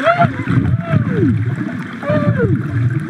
Woo! Woo!